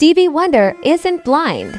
Stevie Wonder isn't blind.